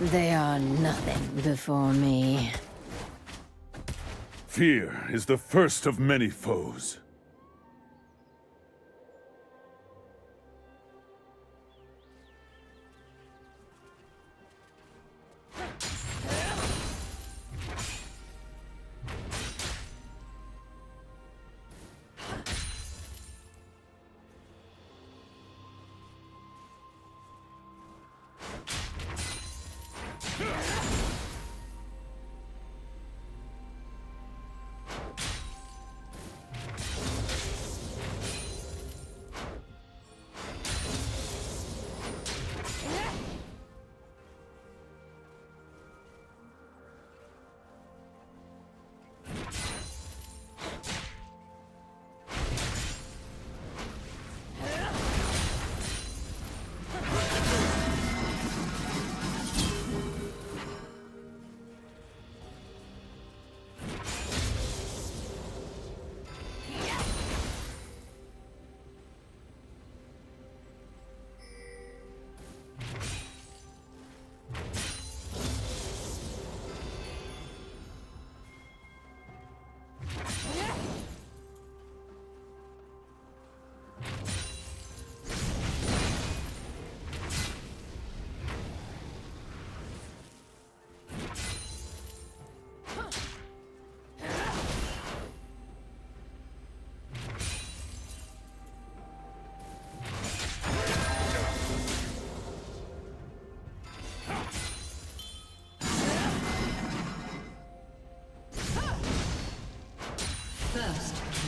They are nothing before me. Fear is the first of many foes.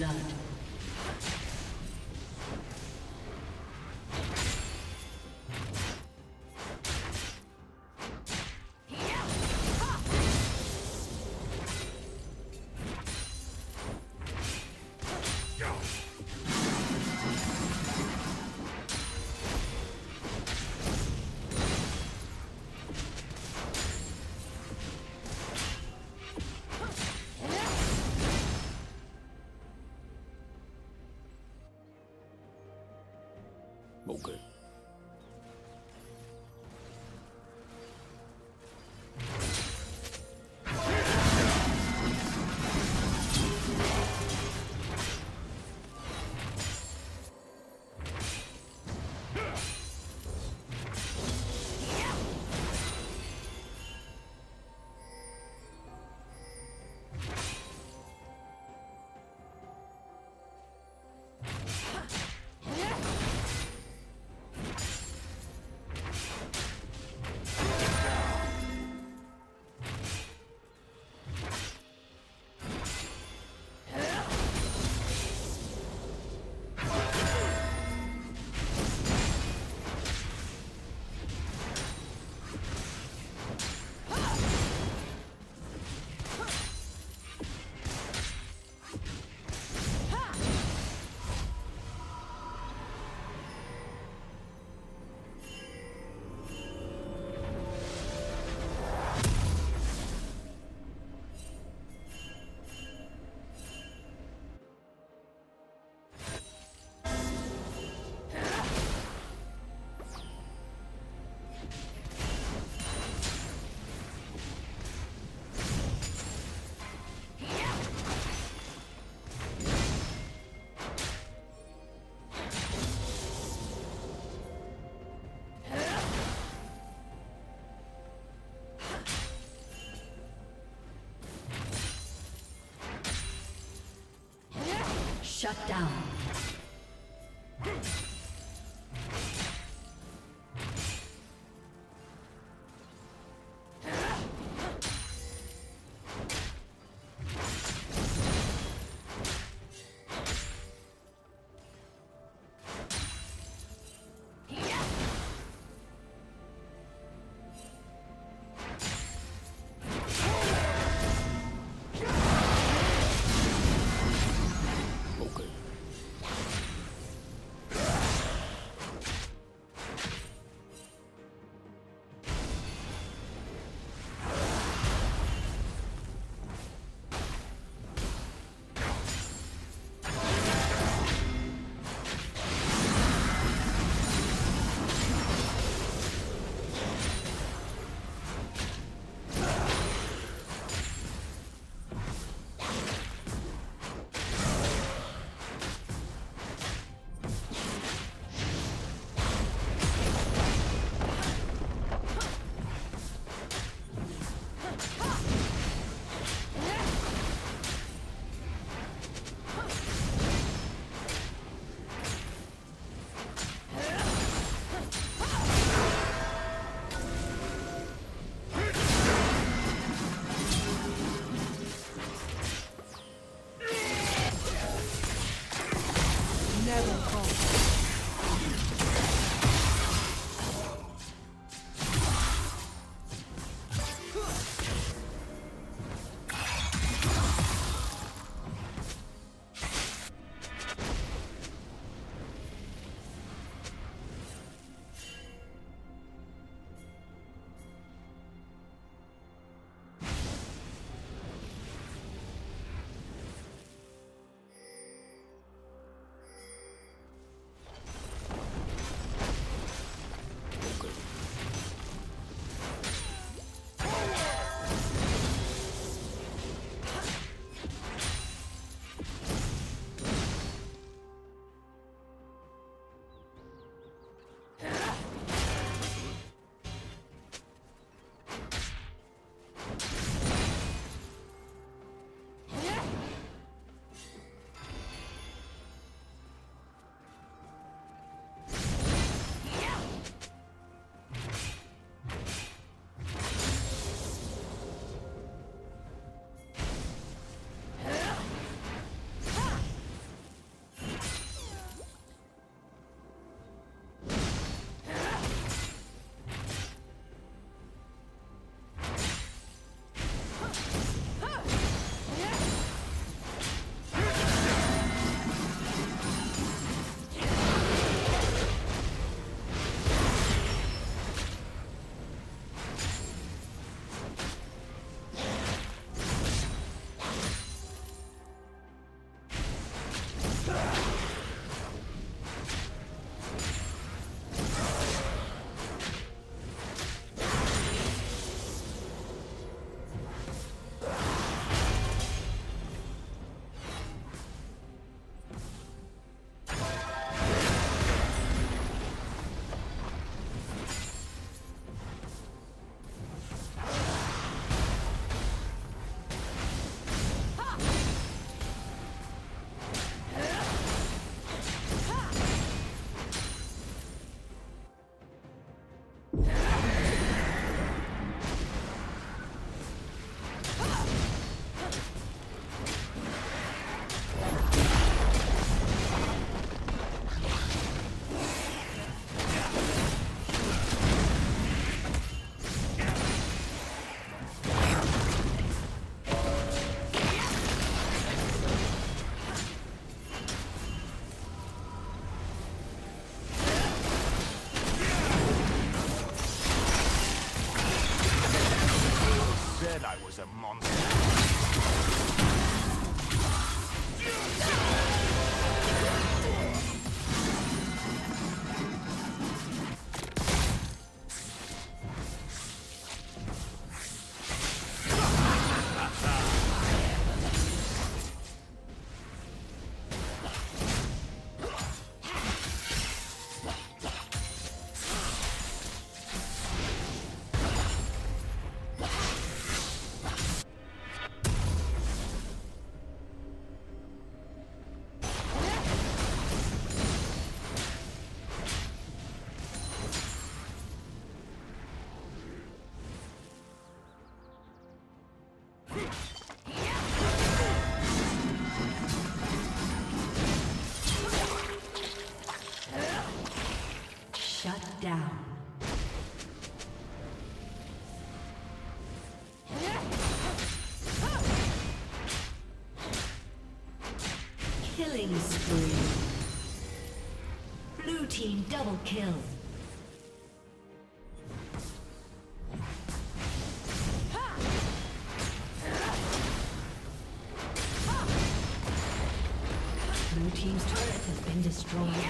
Blood. Shut down. Destroyed.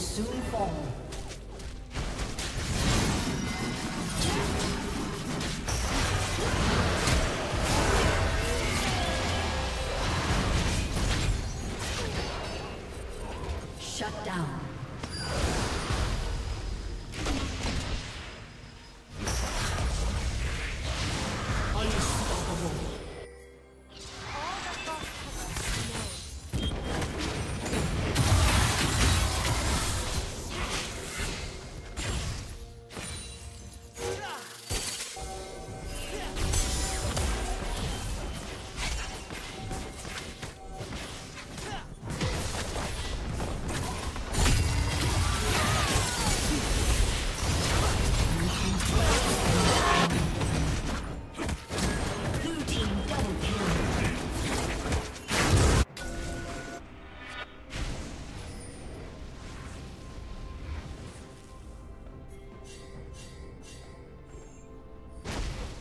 Soon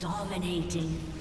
Dominating.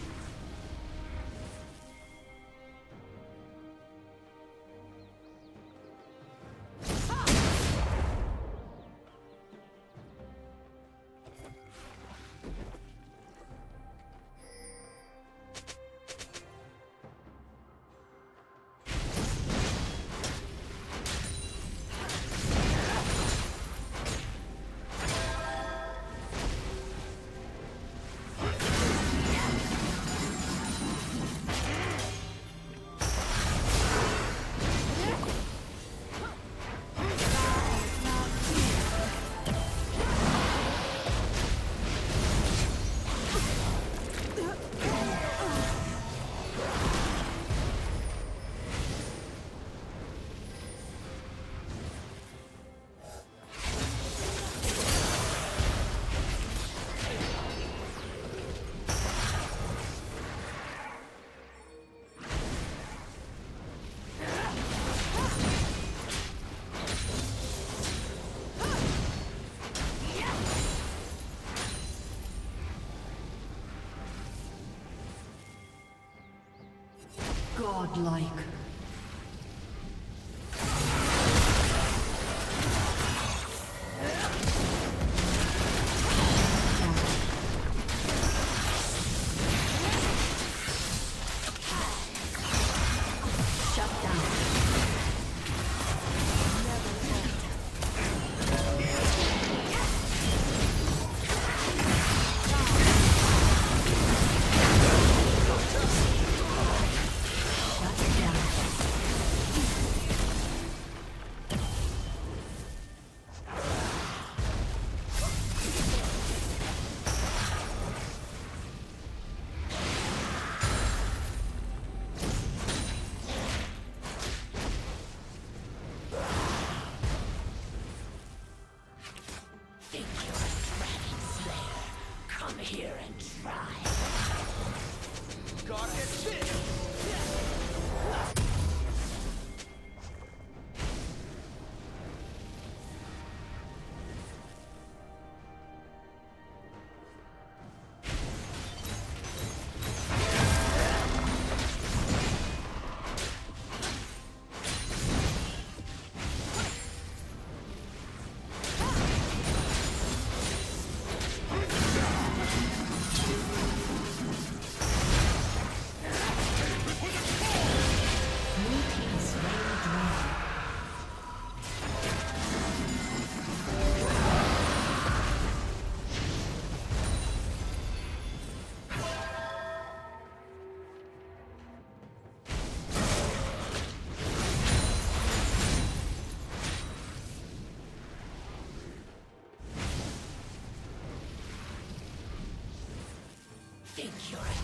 Godlike.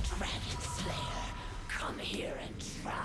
Dragon slayer? Come here and try.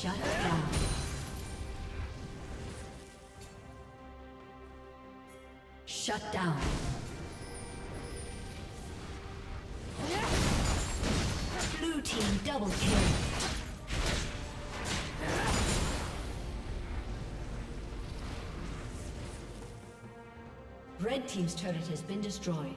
Shut down. Shut down. Blue team double kill. Red Team's turret has been destroyed.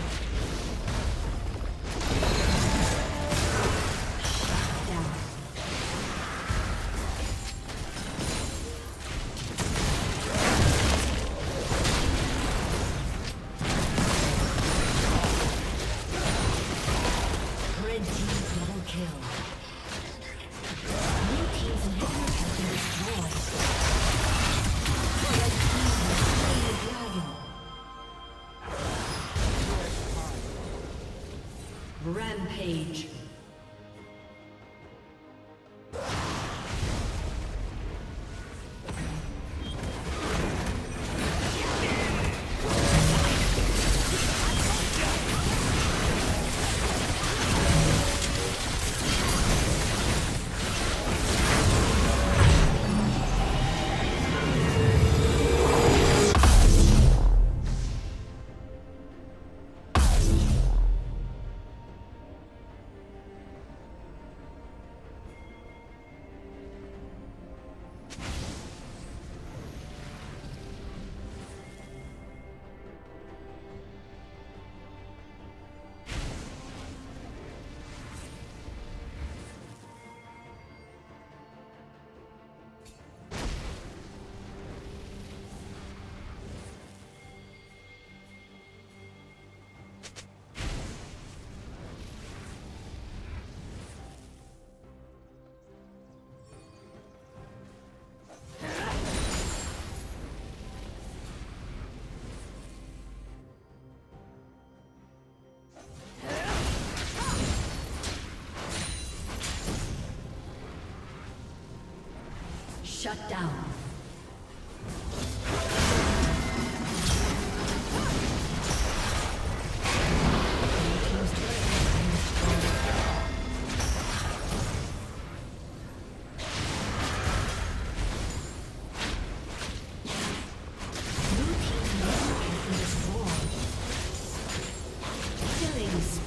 Shut down.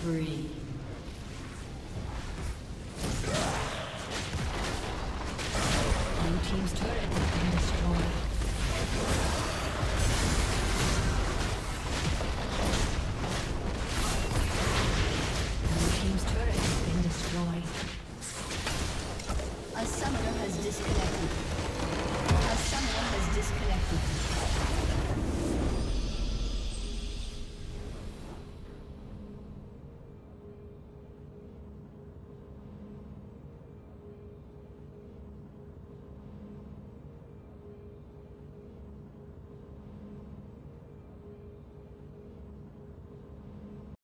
Killing.